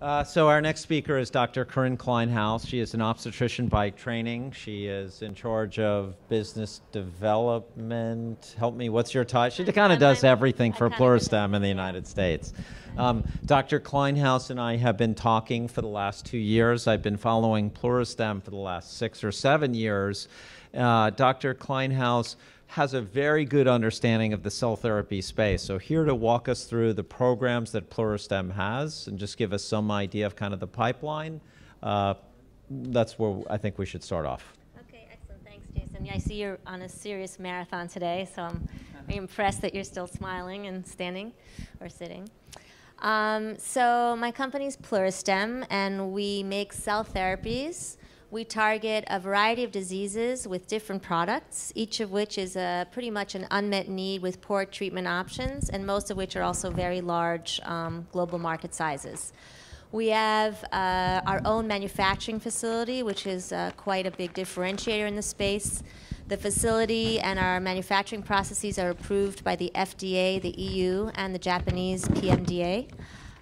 Uh, so our next speaker is Dr. Karine Kleinhaus. She is an obstetrician by training. She is in charge of business development. Help me, what's your title? She kind of does everything for Pluristem in the United States. Um, Dr. Kleinhaus and I have been talking for the last two years. I've been following Pluristem for the last six or seven years. Uh, Dr. Kleinhaus has a very good understanding of the cell therapy space. So here to walk us through the programs that Pluristem has and just give us some idea of kind of the pipeline. Uh, that's where I think we should start off. Okay, excellent. Thanks, Jason. Yeah, I see you're on a serious marathon today, so I'm very impressed that you're still smiling and standing or sitting. Um, so my company's Pluristem, and we make cell therapies we target a variety of diseases with different products, each of which is a, pretty much an unmet need with poor treatment options, and most of which are also very large um, global market sizes. We have uh, our own manufacturing facility, which is uh, quite a big differentiator in the space. The facility and our manufacturing processes are approved by the FDA, the EU, and the Japanese PMDA.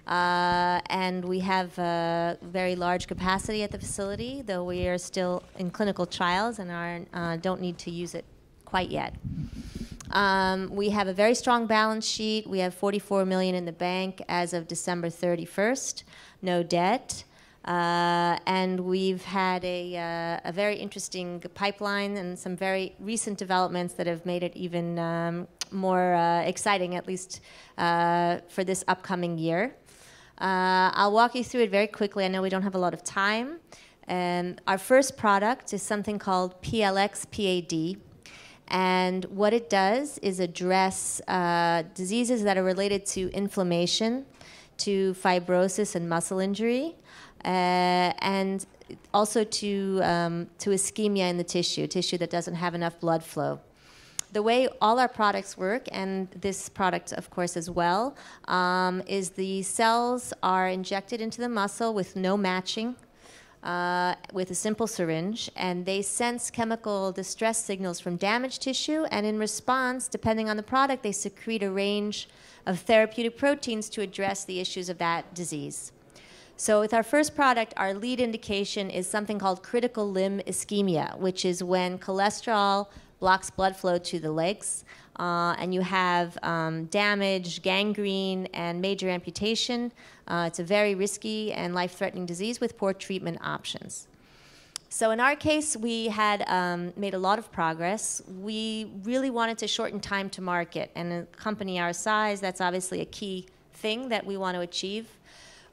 Uh, and we have a very large capacity at the facility, though we are still in clinical trials and are, uh, don't need to use it quite yet. Um, we have a very strong balance sheet. We have 44 million in the bank as of December 31st, no debt. Uh, and we've had a, uh, a, very interesting pipeline and some very recent developments that have made it even um, more uh, exciting, at least uh, for this upcoming year. Uh, I'll walk you through it very quickly. I know we don't have a lot of time. Um, our first product is something called PLX PAD. And what it does is address uh, diseases that are related to inflammation, to fibrosis and muscle injury, uh, and also to, um, to ischemia in the tissue, tissue that doesn't have enough blood flow the way all our products work, and this product, of course, as well, um, is the cells are injected into the muscle with no matching. Uh, with a simple syringe, and they sense chemical distress signals from damaged tissue, and in response, depending on the product, they secrete a range of therapeutic proteins to address the issues of that disease. So, with our first product, our lead indication is something called critical limb ischemia, which is when cholesterol blocks blood flow to the legs, uh, and you have um, damage, gangrene, and major amputation. Uh, it's a very risky and life threatening disease with poor treatment options. So, in our case, we had um, made a lot of progress. We really wanted to shorten time to market, and a company our size, that's obviously a key thing that we want to achieve.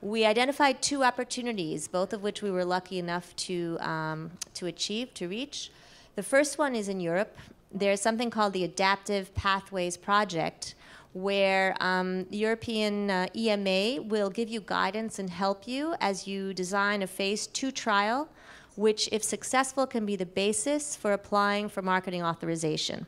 We identified two opportunities, both of which we were lucky enough to, um, to achieve, to reach. The first one is in Europe. There's something called the Adaptive Pathways Project, where um, European uh, EMA will give you guidance and help you as you design a phase two trial, which, if successful, can be the basis for applying for marketing authorization.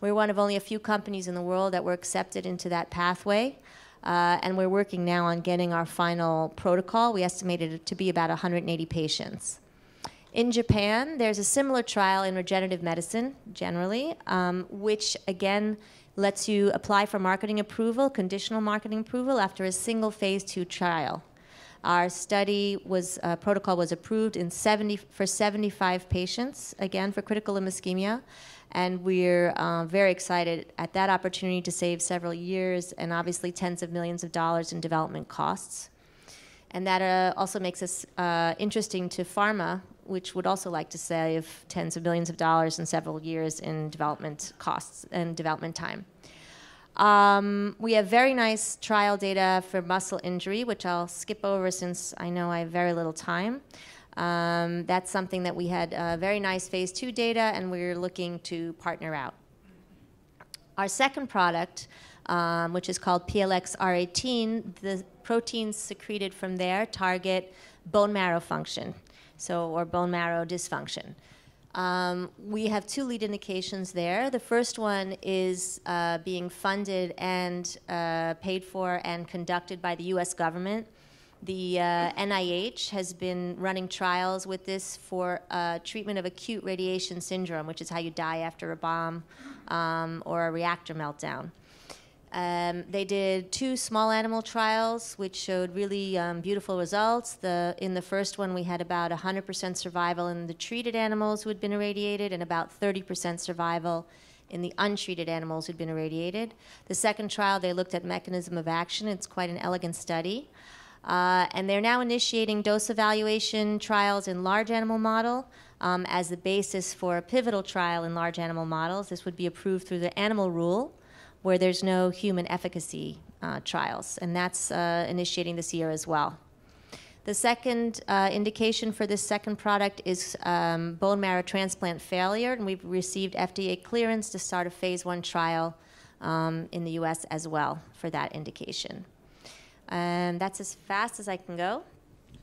We're one of only a few companies in the world that were accepted into that pathway. Uh, and we're working now on getting our final protocol. We estimated it to be about 180 patients. In Japan, there's a similar trial in regenerative medicine generally, um, which again lets you apply for marketing approval, conditional marketing approval, after a single phase two trial. Our study was uh, protocol was approved in 70 for 75 patients, again for critical limb ischemia, and we're uh, very excited at that opportunity to save several years and obviously tens of millions of dollars in development costs. And that uh, also makes us uh, interesting to pharma which would also like to save tens of millions of dollars in several years in development costs and development time. Um, we have very nice trial data for muscle injury, which I'll skip over since I know I have very little time. Um, that's something that we had uh, very nice phase two data, and we're looking to partner out. Our second product, um, which is called PLX R18, the proteins secreted from there target bone marrow function so or bone marrow dysfunction. Um, we have two lead indications there. The first one is uh, being funded and uh, paid for and conducted by the U.S. government. The uh, NIH has been running trials with this for uh, treatment of acute radiation syndrome, which is how you die after a bomb um, or a reactor meltdown. Um, they did two small animal trials, which showed really um, beautiful results. The, in the first one, we had about 100% survival in the treated animals who had been irradiated and about 30% survival in the untreated animals who'd been irradiated. The second trial, they looked at mechanism of action. It's quite an elegant study. Uh, and they're now initiating dose evaluation trials in large animal model um, as the basis for a pivotal trial in large animal models. This would be approved through the animal rule where there's no human efficacy uh, trials, and that's uh, initiating this year as well. The second uh, indication for this second product is um, bone marrow transplant failure, and we've received FDA clearance to start a phase one trial um, in the US as well for that indication. And that's as fast as I can go.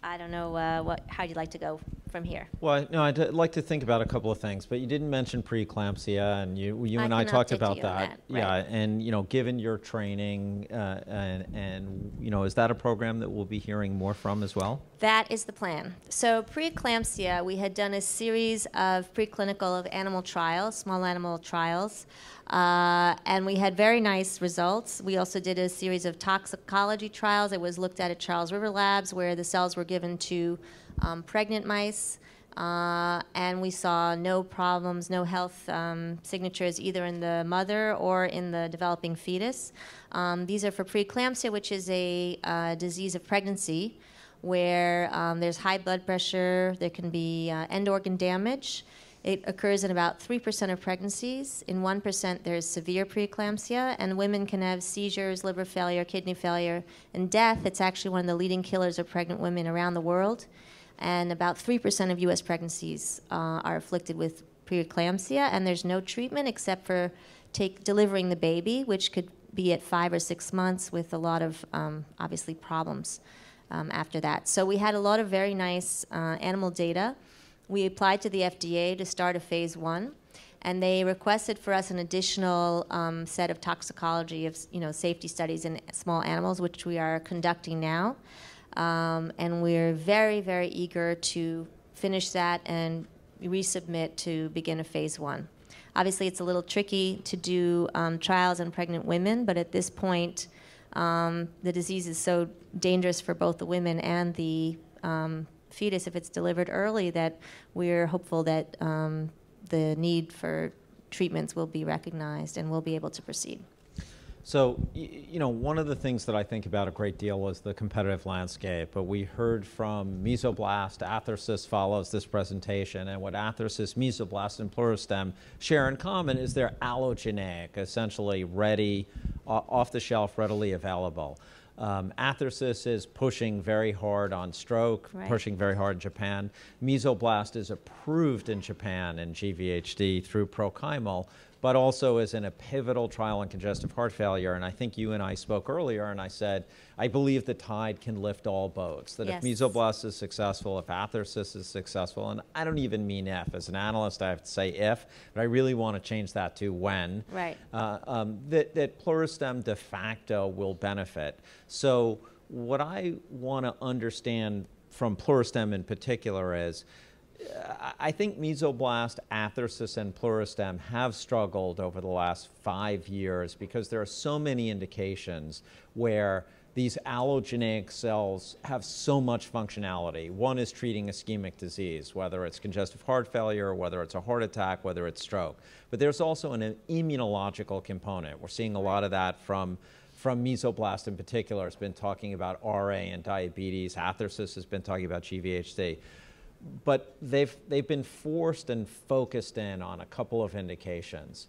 I don't know uh, what, how you'd like to go from here. Well, no, I'd like to think about a couple of things, but you didn't mention preeclampsia, and you, you I and I talked about that. that, Yeah, and you know, given your training, uh, and and you know, is that a program that we'll be hearing more from as well? That is the plan. So preeclampsia, we had done a series of preclinical of animal trials, small animal trials, uh, and we had very nice results. We also did a series of toxicology trials. It was looked at at Charles River Labs, where the cells were given to um, pregnant mice. Uh, and we saw no problems, no health um, signatures either in the mother or in the developing fetus. Um, these are for preeclampsia, which is a uh, disease of pregnancy where um, there's high blood pressure, there can be uh, end organ damage. It occurs in about 3% of pregnancies. In 1%, there's severe preeclampsia, and women can have seizures, liver failure, kidney failure, and death. It's actually one of the leading killers of pregnant women around the world. And about 3% of US pregnancies uh, are afflicted with preeclampsia, and there's no treatment except for take, delivering the baby, which could be at five or six months with a lot of um, obviously problems um, after that. So we had a lot of very nice uh, animal data. We applied to the FDA to start a phase one, and they requested for us an additional um, set of toxicology of you know safety studies in small animals, which we are conducting now. Um, and we're very, very eager to finish that and resubmit to begin a phase one. Obviously, it's a little tricky to do um, trials on pregnant women, but at this point, um, the disease is so dangerous for both the women and the um, fetus if it's delivered early that we're hopeful that um, the need for treatments will be recognized and we'll be able to proceed. So, you know, one of the things that I think about a great deal is the competitive landscape. But we heard from Mesoblast, Athersys follows this presentation, and what Athersys, Mesoblast, and Pluristem share in common is they're allogenic, essentially ready, off the shelf, readily available. Um, Athersys is pushing very hard on stroke, Right. pushing very hard in Japan. Mesoblast is approved in Japan in GVHD through Prochymal, but also is in a pivotal trial in congestive heart failure. And I think you and I spoke earlier, and I said, I believe the tide can lift all boats. That Yes. if Mesoblast is successful, if Athersys is successful, and I don't even mean if. As an analyst, I have to say if, but I really want to change that to when Right. uh, um, that, that Pluristem de facto will benefit. So, what I want to understand from Pluristem in particular is I think Mesoblast, Athersys, and Pluristem have struggled over the last five years because there are so many indications where these allogeneic cells have so much functionality. One is treating ischemic disease, whether it's congestive heart failure, whether it's a heart attack, whether it's stroke. But there's also an immunological component. We're seeing a lot of that from from Mesoblast in particular. It's been talking about RA and diabetes. Athersys has been talking about GVHD but they've they've been forced and focused in on a couple of indications.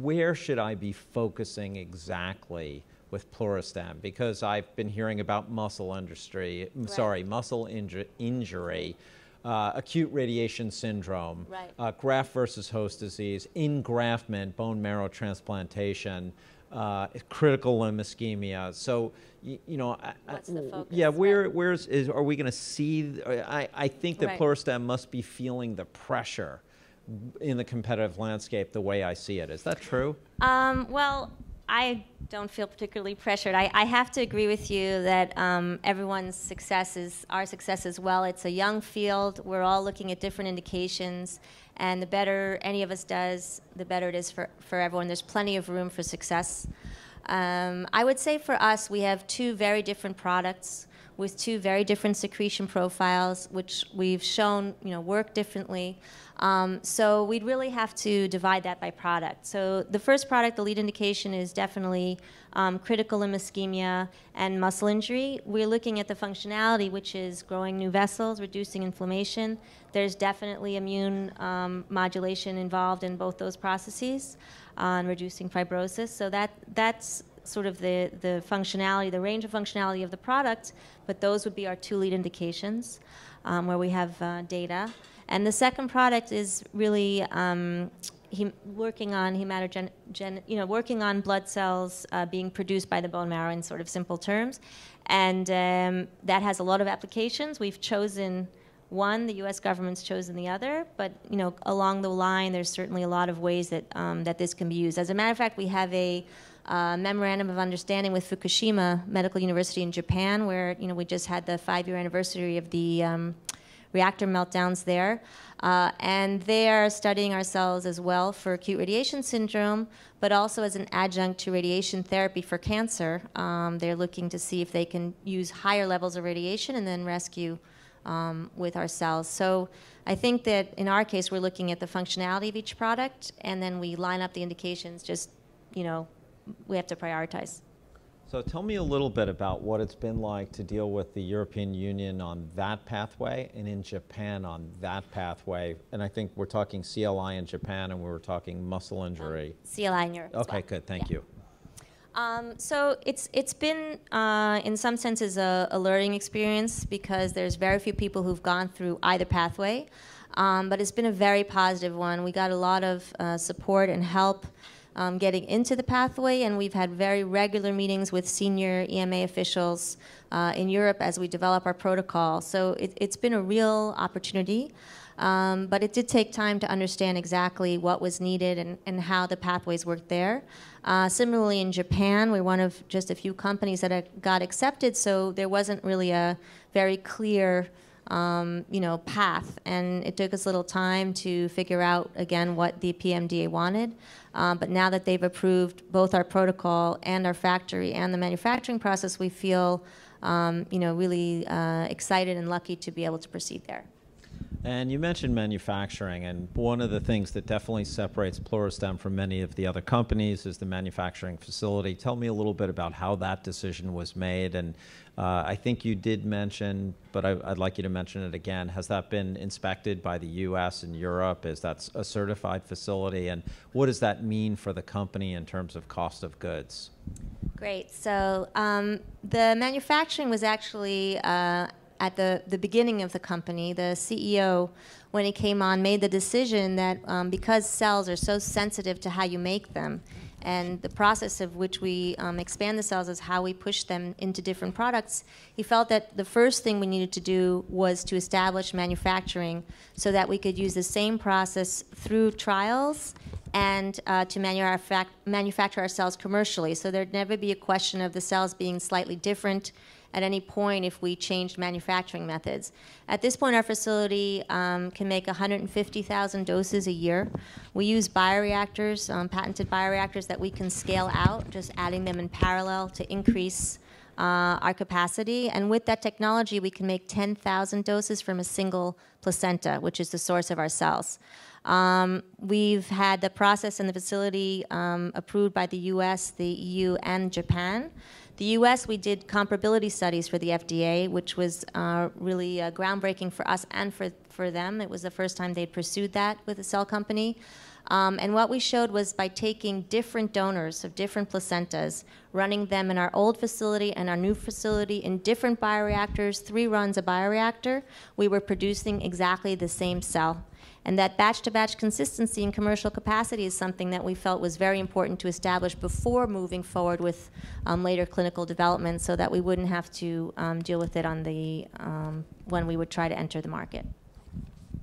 Where should I be focusing exactly with Pluristem? Because I've been hearing about muscle industry, sorry, muscle inju- injury, uh, acute radiation syndrome, Right. uh, graft versus host disease, engraftment, bone marrow transplantation, uh, critical limb ischemia. So, y- you know, I- I- the focus? yeah, where where's is are we going to see? I, I think that Right. Pluristem must be feeling the pressure in the competitive landscape the way I see it. Is that true? Um, well, I don't feel particularly pressured. I, I have to agree with you that um, everyone's success is our success as well. It's a young field. We're all looking at different indications, and the better any of us does, the better it is for, for everyone. There's plenty of room for success. Um, I would say for us, we have two very different products with two very different secretion profiles, which we've shown you know work differently. Um, so we'd really have to divide that by product. So the first product, the lead indication, is definitely um, critical limb ischemia and muscle injury. We're looking at the functionality, which is growing new vessels, reducing inflammation. There's definitely immune um, modulation involved in both those processes on reducing fibrosis. So that that's sort of the, the functionality, the range of functionality of the product, but those would be our two lead indications um, where we have uh, data. And the second product is really um, he, working on hematogen, gen, you know, working on blood cells uh, being produced by the bone marrow in sort of simple terms, and um, that has a lot of applications. We've chosen one, the U.S. government's chosen the other, but you know, along the line, there's certainly a lot of ways that um, that this can be used. As a matter of fact, we have a memorandum of understanding with Fukushima Medical University in Japan, where you know we just had the five-year anniversary of the um, reactor meltdowns there. Uh, and they are studying our cells as well for acute radiation syndrome, but also as an adjunct to radiation therapy for cancer. Um, they're looking to see if they can use higher levels of radiation and then rescue um, with our cells. So I think that in our case, we're looking at the functionality of each product, and then we line up the indications. Just you know, we have to prioritize. So tell me a little bit about what it's been like to deal with the European Union on that pathway and in Japan on that pathway. And I think we're talking CLI in Japan and we were talking muscle injury. Um, CLI in Europe. Okay, well. good. Thank yeah. you. Um, so it's it's been uh, in some senses a, a, learning experience because there's very few people who've gone through either pathway, um, but it's been a very positive one. We got a lot of uh, support and help um, getting into the pathway, and we've had very regular meetings with senior EMA officials uh, in Europe as we develop our protocol. So it, has been a real opportunity. Um, but it did take time to understand exactly what was needed and, and how the pathways worked there. Uh, similarly, in Japan, we're one of just a few companies that got accepted, so there wasn't really a very clear um, you know, path. And it took us a little time to figure out, again, what the PMDA wanted. Um, but now that they've approved both our protocol and our factory and the manufacturing process, we feel, um, you know, really uh, excited and lucky to be able to proceed there. And you mentioned manufacturing, and one of the things that definitely separates Pluristem from many of the other companies is the manufacturing facility. Tell me a little bit about how that decision was made. And uh, I think you did mention, but I, would like you to mention it again. Has that been inspected by the U.S. and Europe? Is that a certified facility? And what does that mean for the company in terms of cost of goods? Great. So um, the manufacturing was actually. Uh, at the, the beginning of the company, the CEO, when he came on, made the decision that um, because cells are so sensitive to how you make them, and the process of which we um, expand the cells is how we push them into different products, he felt that the first thing we needed to do was to establish manufacturing so that we could use the same process through trials and uh, to manufacture our cells commercially. So there'd never be a question of the cells being slightly different at any point if we changed manufacturing methods. At this point, our facility um, can make 150,000 doses a year. We use bioreactors, um, patented bioreactors that we can scale out, just adding them in parallel to increase uh, our capacity. And with that technology, we can make 10,000 doses from a single placenta, which is the source of our cells. Um, we've had the process and the facility um, approved by the US, the EU, and Japan. The US, we did comparability studies for the FDA, which was uh, really uh, groundbreaking for us and for, for them. It was the first time they'd pursued that with a cell company. Um, and what we showed was by taking different donors of different placentas, running them in our old facility and our new facility in different bioreactors, three runs a bioreactor, we were producing exactly the same cell. And that batch to batch consistency in commercial capacity is something that we felt was very important to establish before moving forward with um, later clinical development so that we wouldn't have to um, deal with it on the, um, when we would try to enter the market.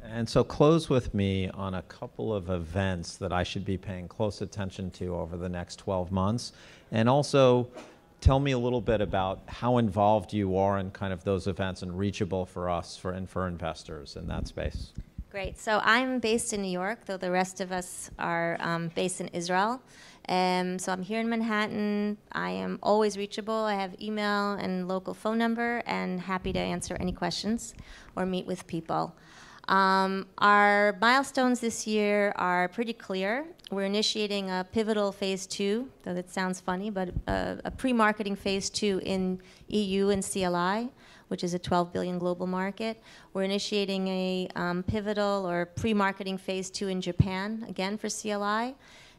And so, close with me on a couple of events that I should be paying close attention to over the next 12 months. And also, tell me a little bit about how involved you are in kind of those events and reachable for us for, and for investors in that space. Great. So I'm based in New York, though the rest of us are um, based in Israel. Um, so I'm here in Manhattan. I am always reachable. I have email and local phone number, and happy to answer any questions or meet with people. Um, our milestones this year are pretty clear. We're initiating a pivotal phase two, though that sounds funny, but a, a pre-marketing phase two in EU and CLI which is a 12 billion global market. We're initiating a um, pivotal or pre-marketing phase two in Japan, again for CLI.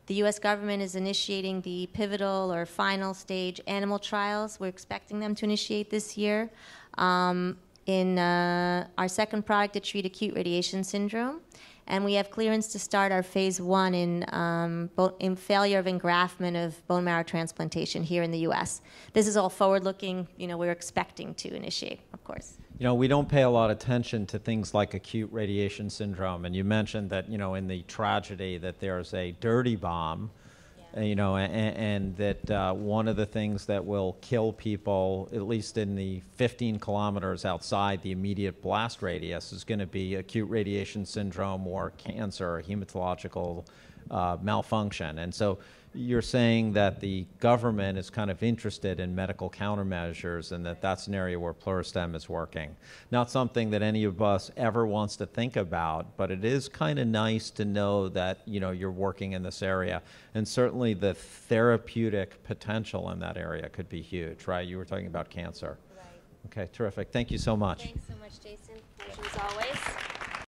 The U.S. government is initiating the pivotal or final stage animal trials. We're expecting them to initiate this year. Um, in uh, our second product to treat acute radiation syndrome and we have clearance to start our phase one in, um, in failure of engraftment of bone marrow transplantation here in the U.S. This is all forward-looking. You know, we're expecting to initiate, of course. You know, we don't pay a lot of attention to things like acute radiation syndrome, and you mentioned that you know in the tragedy that there's a dirty bomb you know, and, and that uh, one of the things that will kill people, at least in the 15 kilometers outside the immediate blast radius, is going to be acute radiation syndrome or cancer or hematological uh, malfunction. And so you're saying that the government is kind of interested in medical countermeasures and that that's an area where Pluristem is working. Not something that any of us ever wants to think about, but it is kind of nice to know that, you know, you're working in this area. And certainly the therapeutic potential in that area could be huge, right? You were talking about cancer. Right. Okay, terrific. Thank you so much. Thanks so much, Jason. Pleasure as always.